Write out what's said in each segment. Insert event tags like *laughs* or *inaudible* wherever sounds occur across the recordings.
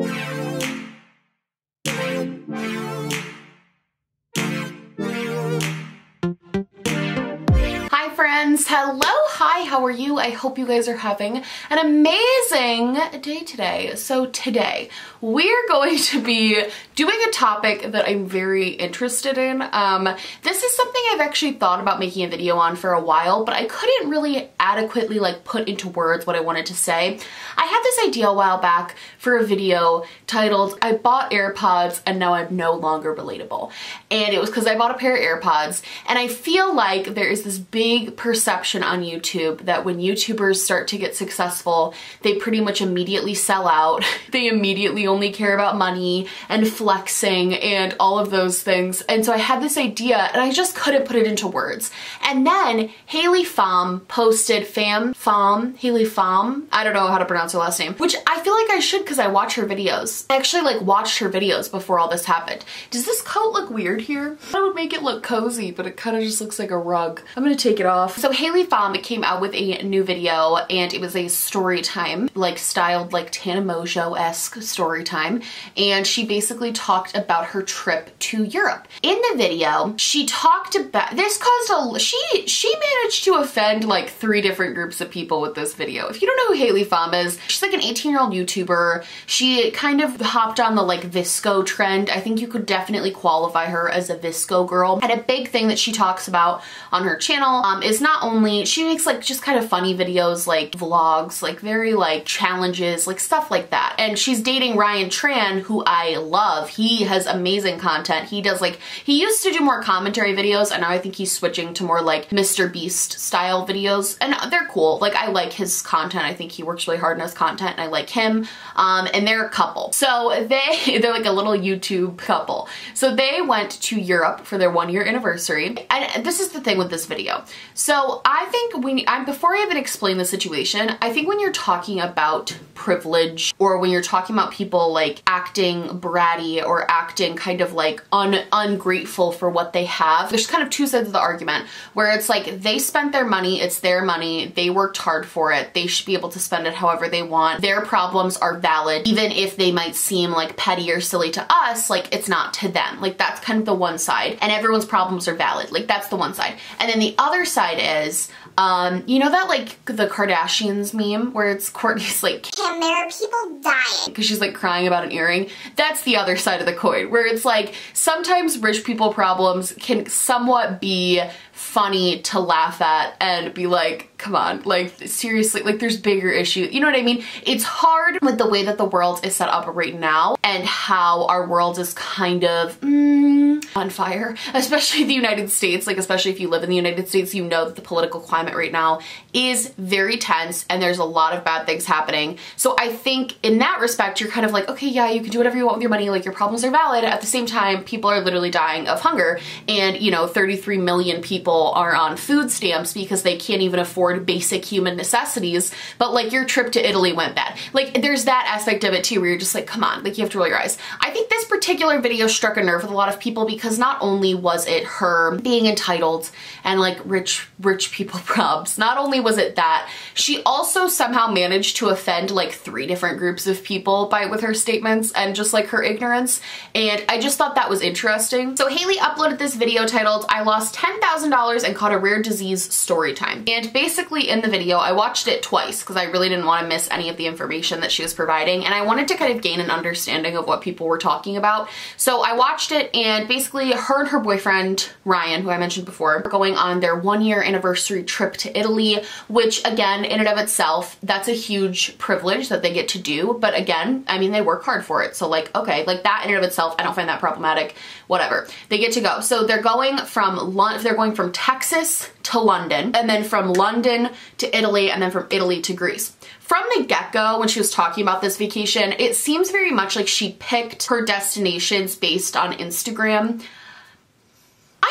Bye. Friends. Hello, hi, how are you? I hope you guys are having an amazing day today. So today, we're going to be doing a topic that I'm very interested in. Um, this is something I've actually thought about making a video on for a while, but I couldn't really adequately like put into words what I wanted to say. I had this idea a while back for a video titled, I bought AirPods and now I'm no longer relatable. And it was because I bought a pair of AirPods and I feel like there is this big perception on YouTube that when YouTubers start to get successful, they pretty much immediately sell out. *laughs* they immediately only care about money and flexing and all of those things. And so I had this idea and I just couldn't put it into words. And then Haley Pham posted Fam, Pham, Haley Pham, I don't know how to pronounce her last name, which I feel like I should because I watch her videos. I actually like watched her videos before all this happened. Does this coat look weird here? I would make it look cozy, but it kind of just looks like a rug. I'm gonna take it off. So Haley Pham came out with a new video and it was a story time, like styled like Tana Mongeau-esque story time. And she basically talked about her trip to Europe. In the video, she talked about, this caused a, she, she managed to offend like three different groups of people with this video. If you don't know who Haley Pham is, she's like an 18 year old YouTuber. She kind of hopped on the like VSCO trend. I think you could definitely qualify her as a VSCO girl. And a big thing that she talks about on her channel um, is not only, she makes like just kind of funny videos like vlogs, like very like challenges, like stuff like that. And she's dating Ryan Trahn, who I love. He has amazing content. He does like, he used to do more commentary videos and now I think he's switching to more like Mr. Beast style videos and they're cool. Like I like his content. I think he works really hard on his content and I like him. Um, and they're a couple. So they, *laughs* they're like a little YouTube couple. So they went to Europe for their one year anniversary. And this is the thing with this video. So I think when, I'm, before I even explain the situation, I think when you're talking about privilege or when you're talking about people like acting bratty or acting kind of like un, ungrateful for what they have, there's kind of two sides of the argument where it's like they spent their money, it's their money, they worked hard for it, they should be able to spend it however they want. Their problems are valid, even if they might seem like petty or silly to us, like it's not to them. Like that's kind of the one side and everyone's problems are valid. Like that's the one side. And then the other side is, um, you know that like the Kardashians meme where it's Kourtney's like, and there are people dying. Because she's like crying about an earring. That's the other side of the coin where it's like sometimes rich people problems can somewhat be funny to laugh at and be like, come on, like seriously, like there's bigger issues. You know what I mean? It's hard with the way that the world is set up right now and how our world is kind of mm, on fire, *laughs* especially the United States. Like, especially if you live in the United States, you know that the political climate right now is very tense and there's a lot of bad things happening. So I think in that respect, you're kind of like, okay, yeah, you can do whatever you want with your money. Like your problems are valid. At the same time, people are literally dying of hunger and you know, 33 million people are on food stamps because they can't even afford afford basic human necessities, but like your trip to Italy went bad. Like there's that aspect of it too where you're just like, come on, like you have to roll your eyes. I think this particular video struck a nerve with a lot of people because not only was it her being entitled and like rich, rich people *laughs* probs, not only was it that, she also somehow managed to offend like three different groups of people by with her statements and just like her ignorance. And I just thought that was interesting. So Haley uploaded this video titled, I lost $10,000 and caught a rare disease story time. And basically in the video, I watched it twice because I really didn't want to miss any of the information that she was providing and I wanted to kind of gain an understanding of what people were talking about. So I watched it and basically her and her boyfriend, Ryan, who I mentioned before, are going on their one year anniversary trip to Italy, which again, in and of itself, that's a huge privilege that they get to do. But again, I mean, they work hard for it. So like, okay, like that in and of itself, I don't find that problematic, whatever. They get to go. So they're going from, lunch, they're going from Texas to London and then from London to Italy and then from Italy to Greece. From the get-go, when she was talking about this vacation, it seems very much like she picked her destinations based on Instagram.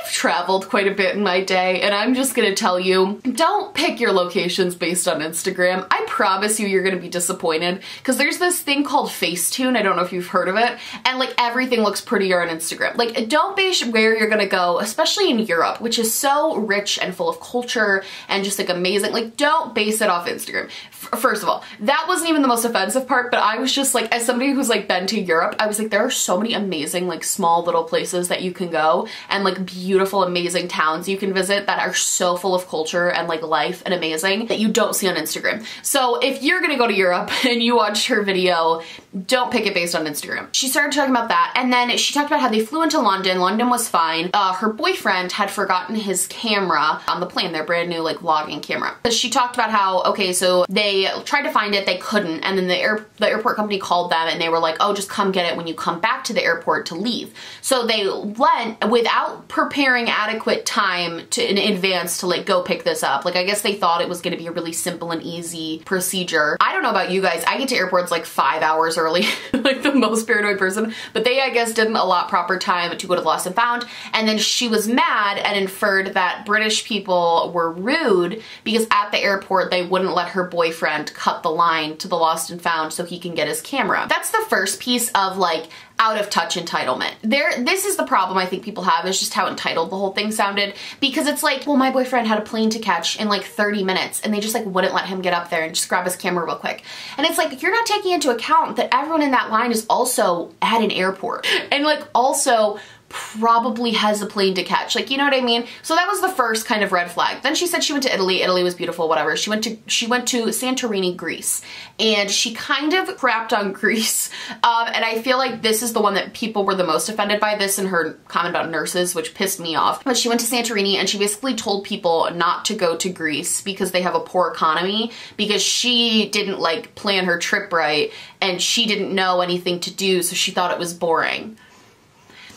I've traveled quite a bit in my day and I'm just gonna tell you, don't pick your locations based on Instagram. I promise you you're gonna be disappointed because there's this thing called Facetune. I don't know if you've heard of it. And like everything looks prettier on Instagram. Like don't base where you're gonna go, especially in Europe, which is so rich and full of culture and just like amazing. Like don't base it off Instagram. F first of all, that wasn't even the most offensive part, but I was just like, as somebody who's like been to Europe, I was like, there are so many amazing like small little places that you can go and like beautiful, amazing towns you can visit that are so full of culture and like life and amazing that you don't see on Instagram. So if you're gonna go to Europe *laughs* and you watch her video, don't pick it based on Instagram. She started talking about that and then she talked about how they flew into London. London was fine. Uh, her boyfriend had forgotten his camera on the plane, their brand new like vlogging camera. She talked about how, okay, so they tried to find it, they couldn't, and then the, air, the airport company called them and they were like, oh, just come get it when you come back to the airport to leave. So they went without preparing adequate time to in advance to like go pick this up. Like I guess they thought it was gonna be a really simple and easy procedure. I don't know about you guys, I get to airports like five hours early, *laughs* like the most paranoid person, but they I guess didn't allot proper time to go to lost and found. And then she was mad and inferred that British people were rude because at the airport they wouldn't let her boyfriend cut the line to the lost and found so he can get his camera. That's the first piece of like out of touch entitlement. There, this is the problem I think people have is just how entitled the whole thing sounded because it's like, well, my boyfriend had a plane to catch in like 30 minutes and they just like wouldn't let him get up there and just grab his camera real quick. And it's like, you're not taking into account that everyone in that line is also at an airport and like also probably has a plane to catch. Like, you know what I mean? So that was the first kind of red flag. Then she said she went to Italy. Italy was beautiful, whatever. She went to she went to Santorini, Greece. And she kind of crapped on *laughs* Greece. Um, and I feel like this is the one that people were the most offended by this and her comment about nurses, which pissed me off. But she went to Santorini and she basically told people not to go to Greece because they have a poor economy because she didn't like plan her trip right and she didn't know anything to do so she thought it was boring.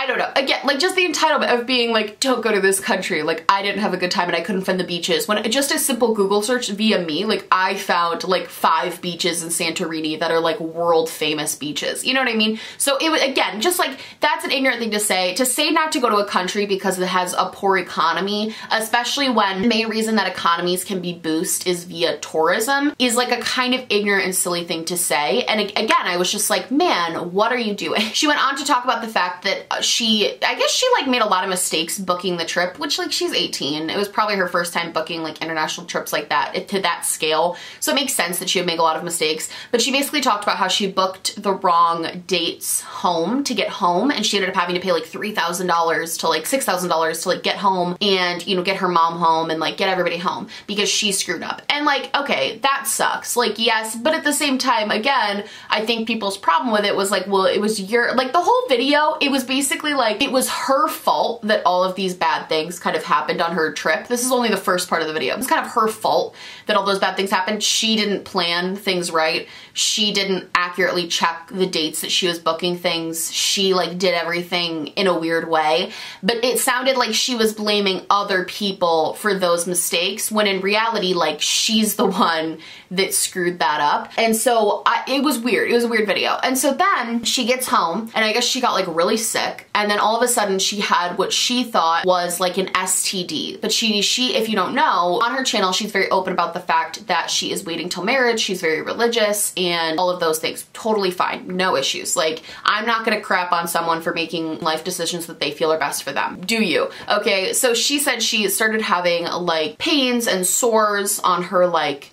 I don't know. Again, like just the entitlement of being like, don't go to this country. Like I didn't have a good time and I couldn't find the beaches. When just a simple Google search via me, like I found like five beaches in Santorini that are like world famous beaches. You know what I mean? So it was, again, just like that's an ignorant thing to say. To say not to go to a country because it has a poor economy, especially when the main reason that economies can be boosted is via tourism, is like a kind of ignorant and silly thing to say. And again, I was just like, man, what are you doing? *laughs* She went on to talk about the fact that uh, she, I guess she like made a lot of mistakes booking the trip, which like she's 18. It was probably her first time booking like international trips like that to that scale. So it makes sense that she would make a lot of mistakes. But she basically talked about how she booked the wrong dates home to get home and she ended up having to pay like $3,000 to like $6,000 to like get home and, you know, get her mom home and like get everybody home because she screwed up. And like, okay, that sucks. Like, yes, but at the same time, again, I think people's problem with it was like, well, it was your, like the whole video, it was basically basically like it was her fault that all of these bad things kind of happened on her trip. This is only the first part of the video. It's kind of her fault that all those bad things happened. She didn't plan things right. She didn't accurately check the dates that she was booking things. She like did everything in a weird way. But it sounded like she was blaming other people for those mistakes when in reality like she's the one that screwed that up. And so I, it was weird. It was a weird video. And so then she gets home and I guess she got like really sick and then all of a sudden she had what she thought was like an STD. But she, she, if you don't know, on her channel, she's very open about the fact that she is waiting till marriage. She's very religious and all of those things. Totally fine. No issues. Like, I'm not gonna crap on someone for making life decisions that they feel are best for them. Do you? Okay, so she said she started having like pains and sores on her like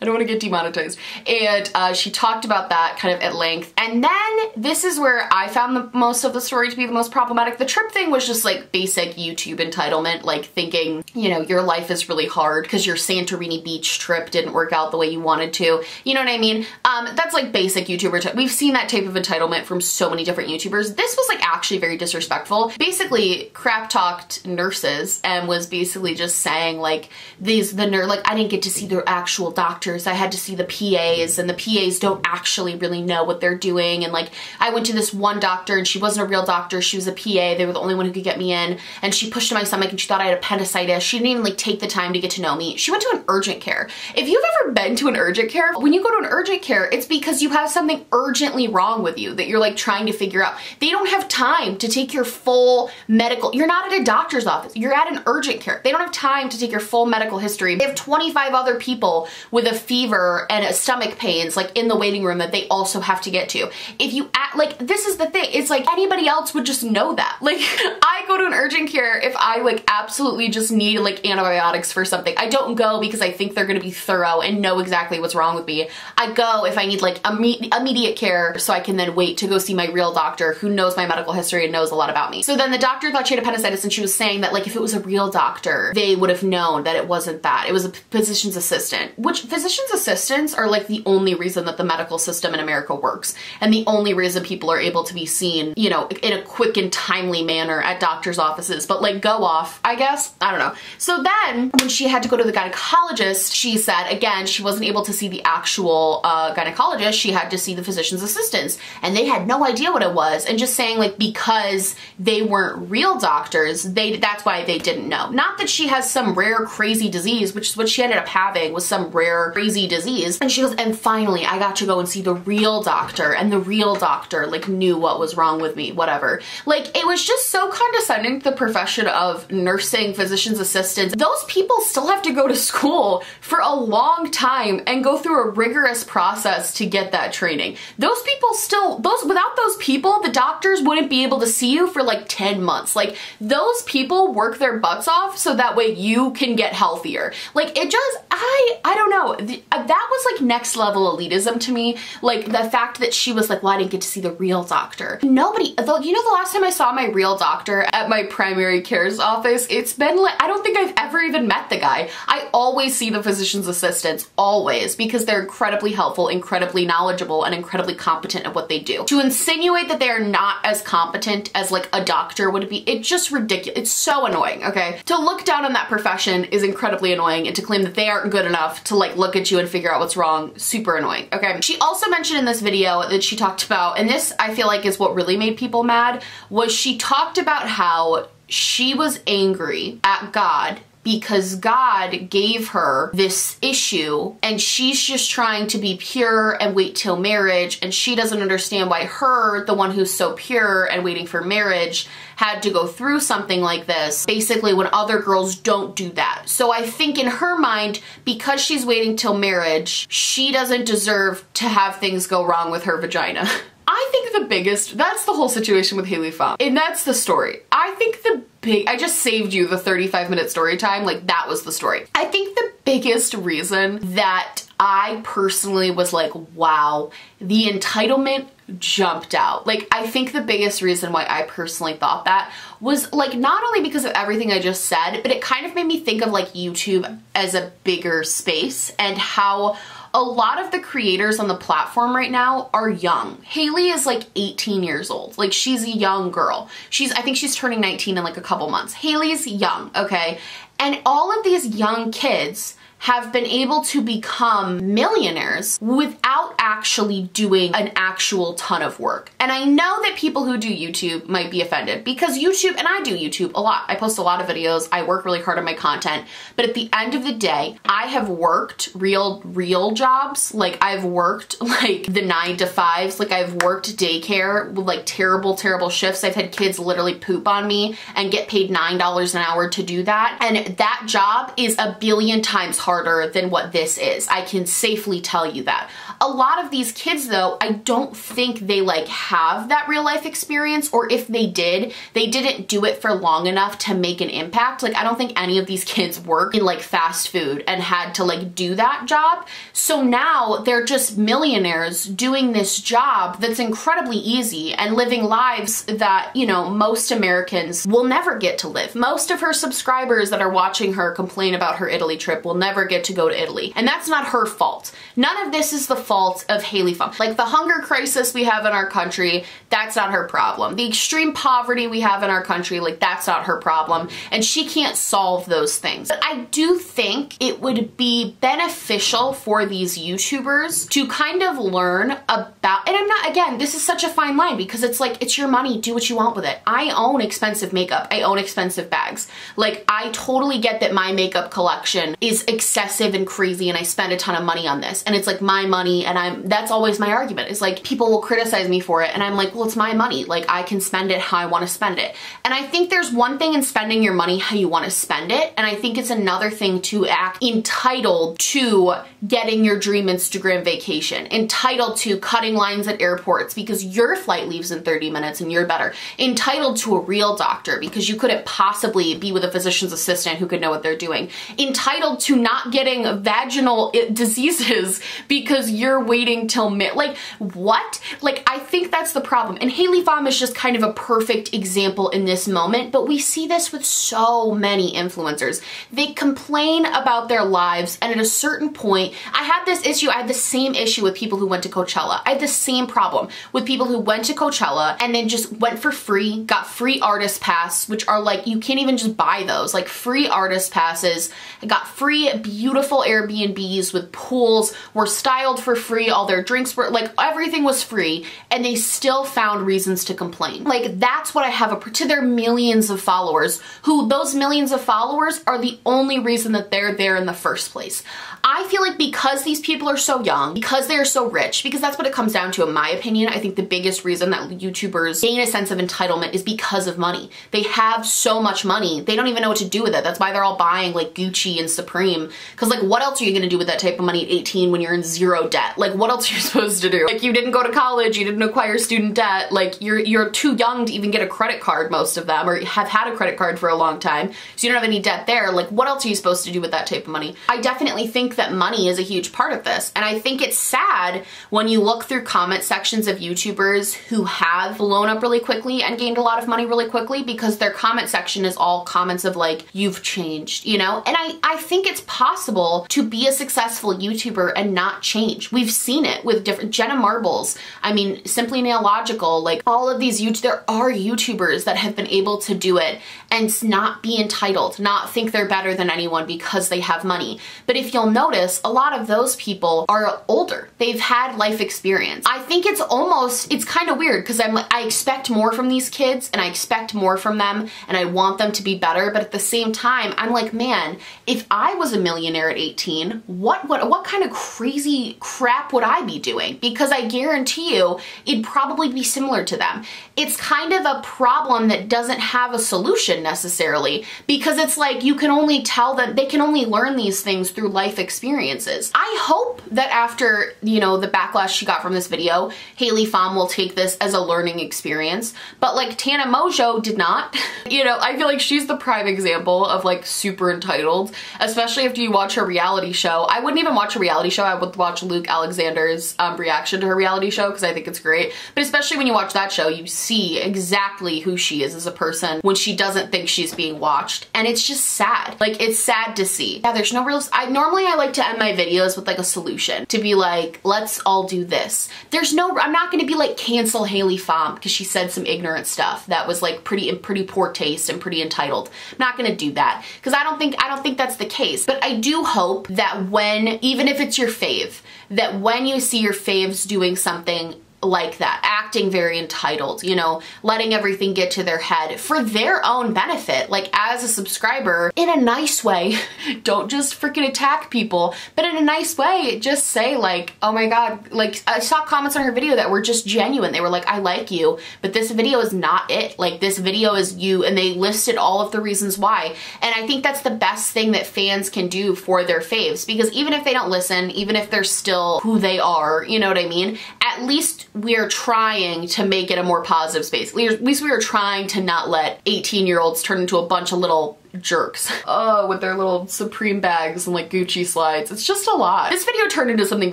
I don't want to get demonetized. And uh, she talked about that kind of at length. And then this is where I found the most of the story to be the most problematic. The trip thing was just like basic YouTube entitlement, like thinking, you know, your life is really hard because your Santorini beach trip didn't work out the way you wanted to. You know what I mean? Um, that's like basic YouTuber. We've seen that type of entitlement from so many different YouTubers. This was like actually very disrespectful. Basically, crap talked nurses and was basically just saying like these the nurse like I didn't get to see their actual doctor doctors. I had to see the PAs and the PAs don't actually really know what they're doing. And like, I went to this one doctor and she wasn't a real doctor. She was a PA. They were the only one who could get me in. And she pushed my stomach and she thought I had appendicitis. She didn't even like take the time to get to know me. She went to an urgent care. If you've ever been to an urgent care, when you go to an urgent care, it's because you have something urgently wrong with you that you're like trying to figure out. They don't have time to take your full medical, you're not at a doctor's office. You're at an urgent care. They don't have time to take your full medical history. They have 25 other people with a fever and stomach pains like in the waiting room that they also have to get to. If you act like this is the thing, it's like anybody else would just know that. *laughs* Like I go to an urgent care if I like absolutely just need like antibiotics for something. I don't go because I think they're gonna be thorough and know exactly what's wrong with me. I go if I need like immediate care so I can then wait to go see my real doctor who knows my medical history and knows a lot about me. So then the doctor thought she had appendicitis and she was saying that like if it was a real doctor, they would have known that it wasn't that. It was a physician's assistant, which physician's assistants are like the only reason that the medical system in America works and the only reason people are able to be seen, you know, in a quick and timely manner at doctor's offices. But like go off, I guess. I don't know. So then when she had to go to the gynecologist, she said again, she wasn't able to see the actual uh, gynecologist. She had to see the physician's assistants and they had no idea what it was. And just saying like because they weren't real doctors, they that's why they didn't know. Not that she has some rare crazy disease, which is what she ended up having was some rare crazy disease. And she goes, and finally I got to go and see the real doctor and the real doctor like knew what was wrong with me, whatever. Like it was just so condescending to the profession of nursing, physician's assistants. Those people still have to go to school for a long time and go through a rigorous process to get that training. Those people still, those without those people, the doctors wouldn't be able to see you for like 10 months. Like those people work their butts off so that way you can get healthier. Like it just, I, I don't know. Uh, that was like next level elitism to me. Like the fact that she was like, well, I didn't get to see the real doctor. Nobody, you know the last time I saw my real doctor at my primary care's office, it's been like, I don't think I've ever even met the guy. I always see the physician's assistants, always, because they're incredibly helpful, incredibly knowledgeable, and incredibly competent at what they do. To insinuate that they are not as competent as like a doctor would be, it's just ridiculous. It's so annoying, okay? To look down on that profession is incredibly annoying and to claim that they aren't good enough to like look at you and figure out what's wrong, super annoying, okay? She also mentioned in this video that she talked about, and this I feel like is what really made people mad, was she talked about how she was angry at God because God gave her this issue and she's just trying to be pure and wait till marriage and she doesn't understand why her, the one who's so pure and waiting for marriage, had to go through something like this basically when other girls don't do that. So I think in her mind, because she's waiting till marriage, she doesn't deserve to have things go wrong with her vagina. *laughs* I think the biggest, that's the whole situation with Haley Pham. And that's the story. I think the big, I just saved you the 35 minute story time. Like that was the story. I think the biggest reason that I personally was like, wow, the entitlement jumped out. Like, I think the biggest reason why I personally thought that was like not only because of everything I just said, but it kind of made me think of like YouTube as a bigger space and how a lot of the creators on the platform right now are young. Haley is like 18 years old. Like she's a young girl. She's I think she's turning 19 in like a couple months. Haley's young, okay? And all of these young kids have been able to become millionaires without actually doing an actual ton of work. And I know that people who do YouTube might be offended because YouTube, and I do YouTube a lot. I post a lot of videos. I work really hard on my content. But at the end of the day, I have worked real, real jobs. Like I've worked like the nine to fives. Like I've worked daycare with like terrible, terrible shifts. I've had kids literally poop on me and get paid $9 an hour to do that. And that job is a billion times harder than what this is. I can safely tell you that. A lot of these kids though, I don't think they like have that real life experience or if they did, they didn't do it for long enough to make an impact. Like I don't think any of these kids work in like fast food and had to like do that job. So now they're just millionaires doing this job that's incredibly easy and living lives that, you know, most Americans will never get to live. Most of her subscribers that are watching her complain about her Italy trip will never get to go to Italy. And that's not her fault. None of this is the fault of Haley Pham. Like the hunger crisis we have in our country, that's not her problem. The extreme poverty we have in our country, like that's not her problem. And she can't solve those things. But I do think it would be beneficial for these YouTubers to kind of learn about, and I'm not, again, this is such a fine line because it's like, it's your money, do what you want with it. I own expensive makeup, I own expensive bags. Like, I totally get that my makeup collection is excessive and crazy and I spend a ton of money on this. And it's like my money and I'm, that's always my argument. It's like, people will criticize me for it and I'm like, well, it's my money. Like, I can spend it how I want to spend it. And I think there's one thing in spending your money how you want to spend it. And I think it's another thing to act entitled to getting your dream Instagram vacation, entitled to cutting lines at airports because your flight leaves in 30 minutes and you're better, entitled to a real doctor because you couldn't possibly be with a physician's assistant who could know what they're doing, entitled to not getting vaginal diseases *laughs* because you're waiting till mid. Like, what? Like, I think that's the problem. And Haley Pham is just kind of a perfect example in this moment, but we see this with so many influencers. They complain about their lives, and at a certain point, I had this issue, I had the same issue with people who went to Coachella. I had the same problem with people who went to Coachella and then just went for free, got free artist pass, which are like, you can't even just buy those, like free artist passes, got free beautiful Airbnbs with pools, were styled for free, all their drinks were, like everything was free, and they still found reasons to complain. Like that's what I have a, to their millions of followers, who those millions of followers are the only reason that they're there in the first place. I feel like because these people are so young, because they're so rich, because that's what it comes down to in my opinion, I think the biggest reason that YouTubers gain a sense of entitlement is because of money. They have so much money, they don't even know what to do with it. That's why they're all buying like Gucci and Supreme. Cause like what else are you gonna do with that type of money at 18 when you're in zero debt? Like what else are you *laughs* supposed to do? Like you didn't go to college, you didn't acquire student debt, like you're, you're too young to even get a credit card, most of them, or have had a credit card for a long time. So you don't have any debt there. Like what else are you supposed to do with that type of money? I definitely think that money is a huge part of this. And I think it's sad when you look through comment sections of YouTubers who have blown up really quickly and gained a lot of money really quickly because their comment section is all comments of like, you've changed, you know? And I, I think it's possible to be a successful YouTuber and not change. We've seen it with different, Jenna Marbles, I mean, Simply Nailogical, like all of these, YouTube, there are YouTubers that have been able to do it and not be entitled, not think they're better than anyone because they have money. But if you'll notice, a lot of those people are older. They've had life experience. I think it's almost, it's kind of weird because I'm like, I expect more from these kids and I expect more from them and I want them to be better. But at the same time, I'm like, man, if I was a millionaire at 18, what, what, what kind of crazy crap would I be doing? Because I guarantee you, it'd probably be similar to them. It's kind of a problem that doesn't have a solution necessarily because it's like you can only tell them, they can only learn these things through life experiences. I hope that after, you know, the backlash she got from this video, Haley Pham will take this as a learning experience. But like Tana Mongeau did not. *laughs* you know, I feel like she's the prime example of like super entitled, especially after you watch her reality show. I wouldn't even watch a reality show. I would watch Luke Alexander's um, reaction to her reality show because I think it's great. But especially when you watch that show, you see exactly who she is as a person when she doesn't think she's being watched. And it's just sad. Like it's sad to see. Yeah, there's no real, I normally I like to end my videos with like a solution to be like, let's all do this. There's no, I'm not gonna be like cancel Haley Pham because she said some ignorant stuff that was like pretty, pretty poor taste and pretty entitled. I'm not gonna do that because I don't think, I don't think that's the case. But I do hope that when, even if it's your fave, that when you see your faves doing something like that, acting very entitled, you know, letting everything get to their head for their own benefit. Like as a subscriber, in a nice way, *laughs* don't just freaking attack people, but in a nice way, just say like, oh my God, like I saw comments on her video that were just genuine. They were like, I like you, but this video is not it. Like this video is you, and they listed all of the reasons why. And I think that's the best thing that fans can do for their faves because even if they don't listen, even if they're still who they are, you know what I mean? At least we are trying to make it a more positive space. At least we are trying to not let 18 year olds turn into a bunch of little jerks. Oh, with their little Supreme bags and like Gucci slides. It's just a lot. This video turned into something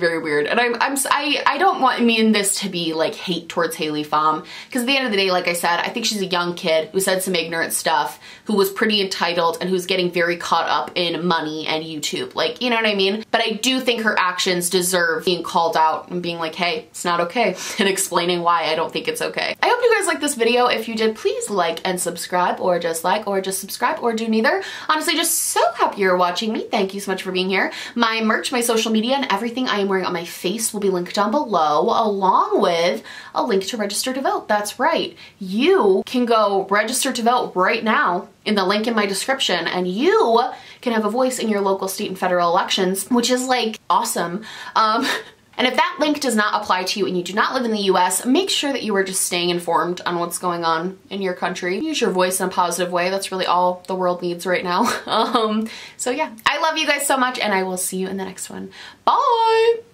very weird and I'm, I'm I, I don't want mean this to be like hate towards Haley Pham because at the end of the day, like I said, I think she's a young kid who said some ignorant stuff, who was pretty entitled and who's getting very caught up in money and YouTube. Like, you know what I mean? But I do think her actions deserve being called out and being like, hey, it's not okay *laughs* and explaining why I don't think it's okay. I hope you guys liked this video. If you did, please like and subscribe or just like or just subscribe or do neither. Honestly, just so happy you're watching me. Thank you so much for being here. My merch, my social media, and everything I am wearing on my face will be linked down below along with a link to register to vote. That's right. You can go register to vote right now in the link in my description and you can have a voice in your local state and federal elections, which is like awesome. Um, *laughs* And if that link does not apply to you and you do not live in the US, make sure that you are just staying informed on what's going on in your country. Use your voice in a positive way. That's really all the world needs right now. *laughs* um, so yeah, I love you guys so much and I will see you in the next one. Bye!